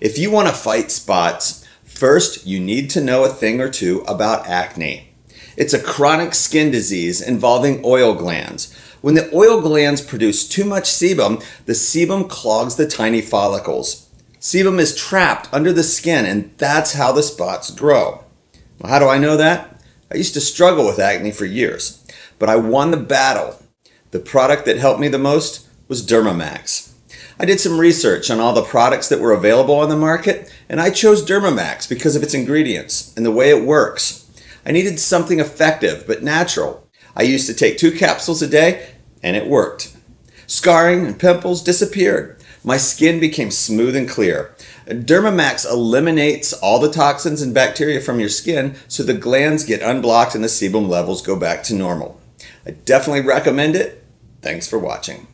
If you want to fight spots, first you need to know a thing or two about acne. It's a chronic skin disease involving oil glands. When the oil glands produce too much sebum, the sebum clogs the tiny follicles. Sebum is trapped under the skin, and that's how the spots grow. Well, how do I know that? I used to struggle with acne for years, but I won the battle. The product that helped me the most was Derminax. I did some research on all the products that were available on the market, and I chose Derminax because of its ingredients and the way it works. I needed something effective but natural. I used to take two capsules a day, and it worked. Scarring and pimples disappeared. My skin became smooth and clear. Derminax eliminates all the toxins and bacteria from your skin so the glands get unblocked and the sebum levels go back to normal. I definitely recommend it. Thanks for watching.